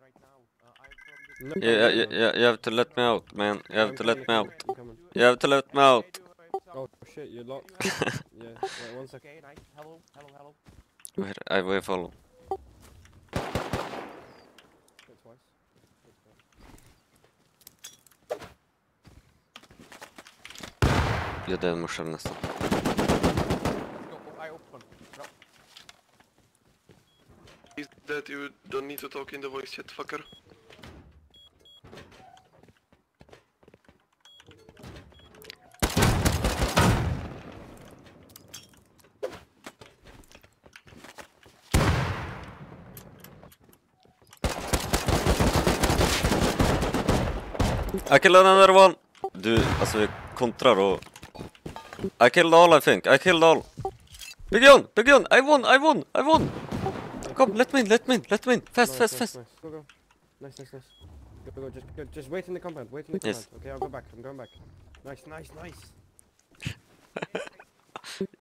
right now. Uh, I'm from the. Yeah, yeah, yeah, you have to let me out, man. You have to let me out. coming, I'm coming. You have to let me out. Oh shit, you're locked. yeah, wait one second. Okay, nice. Hello, hello, hello. Wait, I will follow. Hit twice. Hit twice. Jag Dead, you don't need to talk in the voice chat, fucker. I killed another one! Du, alltså kontrar och... I killed all I think, I killed all! Bigyon! Bigyon! I won! I won! I won! Come, let me in, let me let me! Fast, Nice, fast, nice, fast! Nice. Go, go. Nice, nice, nice. Go, go, just, go, just wait in the compound. Wait in the Yes. compound. Okay, I'll go back. I'm going back. Nice, nice, nice.